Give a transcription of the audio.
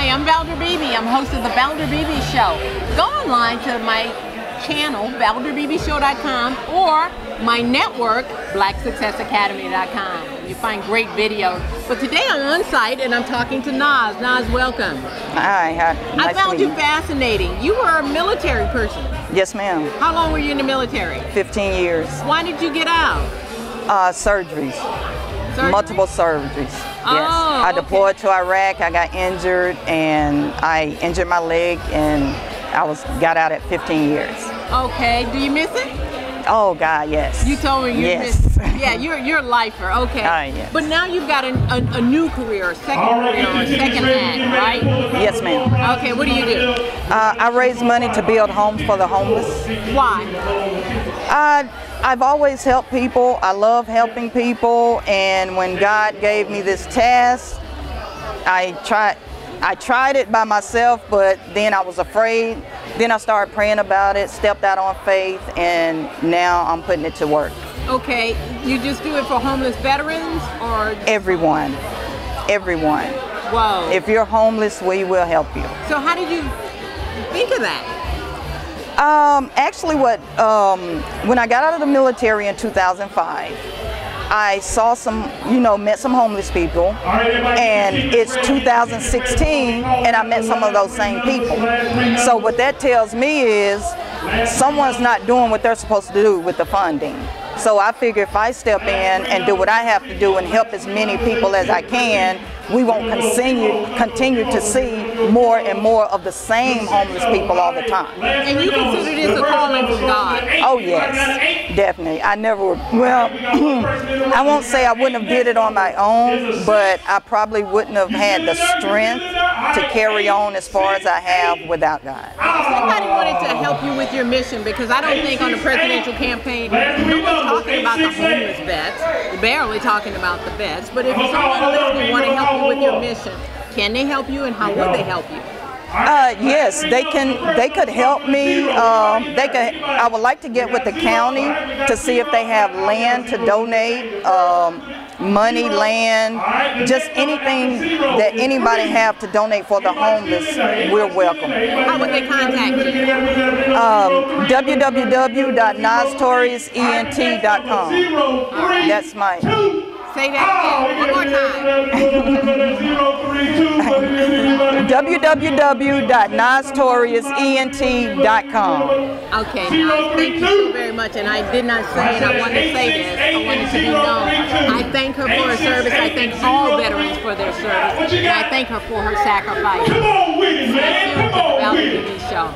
Hi, I'm Valder Beebe. I'm host of the Valder Beebe Show. Go online to my channel, valderbeebeshow.com, or my network, blacksuccessacademy.com. You find great videos. But today I'm on site and I'm talking to Nas. Nas, welcome. Hi, hi. I Nice to found meet you fascinating. You were a military person. Yes, ma'am. How long were you in the military? 15 years. Why did you get out? Uh, surgeries, Surgery? multiple surgeries. Yes. Oh, I okay. deployed to Iraq. I got injured, and I injured my leg, and I was got out at 15 years. Okay. Do you miss it? Oh God, yes. You told me you yes. missed. Yeah, you're you're a lifer. Okay. Ah, yes. But now you've got a, a, a new career, a second career, a second act, right? yes, ma'am. Okay. What do you do? Uh, I raise money to build homes for the homeless. Why? I, I've always helped people. I love helping people, and when God gave me this task, I tried. I tried it by myself, but then I was afraid. Then I started praying about it, stepped out on faith, and now I'm putting it to work. Okay. You just do it for homeless veterans, or Everyone, everyone. whoa? If you're homeless, we will help you. so how did you think of that? Um, actually, what um, when I got out of the military in 2005, I saw some, you know, met some homeless people, and it's 2016, and I met some of those same people. So what that tells me is someone's not doing what they're supposed to do with the funding. So I figure if I step in and do what I have to do and help as many people as I can, we won't continue continue to see more and more of the same homeless people all the time. And you consider this a calling from God? Oh yes, definitely. I never would. Well, I won't say I wouldn't have did it on my own, but I probably wouldn't have had the strength to carry on as far as I have without God. Somebody wanted to help you with your mission, because I don't think on the presidential campaign, no one's talking about the homeless vets, We're barely talking about the vets, but if someone listening want to help you with your mission, can they help you and how would they help you? Uh, yes, they can. They could help me. Um, they could. I would like to get with the county to see if they have land to donate. Um, money, land, just anything that anybody have to donate for the homeless, we're welcome. How would they contact you? Um. That's my. Say that again. One more time. www.nostoriusent.com. Okay, now thank you so very much. And I did not say it. I wanted to say this. I wanted to be known. I thank her for her service. I thank all veterans for their service. And I thank her for her sacrifice. Thank you to the Valley TV show.